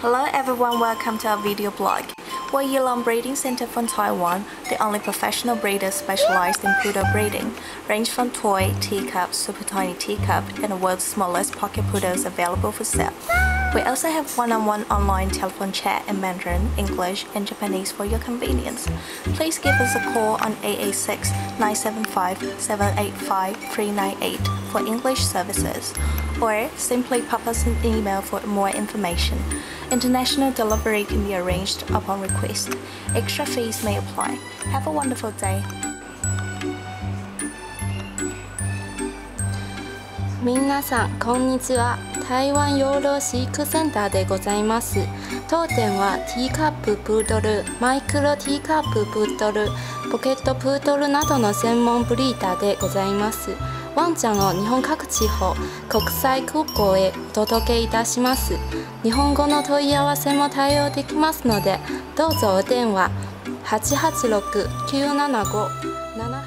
Hello everyone, welcome to our video blog. We're YouLong Breeding Center from Taiwan, the only professional breeder specialized in poodle breeding. Range from toy, teacup, super tiny teacup, and the world's smallest pocket poodles available for sale. We also have one-on-one -on -one online telephone chat in Mandarin, English, and Japanese for your convenience. Please give us a call on 886-975-785-398 for English services, or simply pop us an email for more information. International delivery can be arranged upon request. Extra fees may apply. Have a wonderful day. 皆さんこんにちは。台湾養老飼育センターでございます。当店はティーカッププードルマイクロティーカッププードルポケットプードルなどの専門ブリーダーでございます。ワンちゃんを日本各地方国際空港へお届けいたします。日本語の問い合わせも対応できますのでどうぞお電話886 975 7